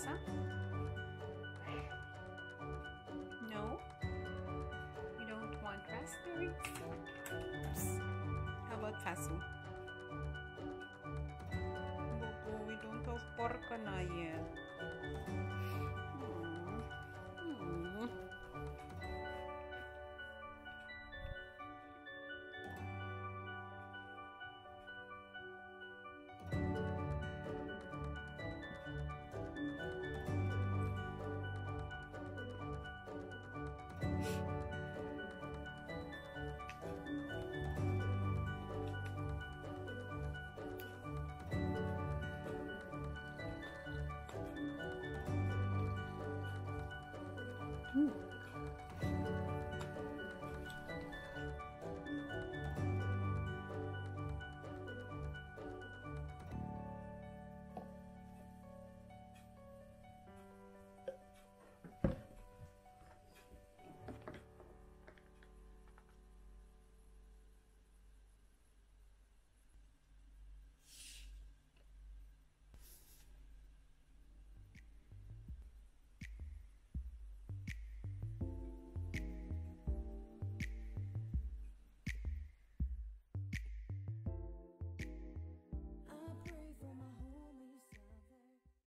No? You don't want raspberries? Oops. How about fasu? Bobo, we don't have pork na yet. 嗯。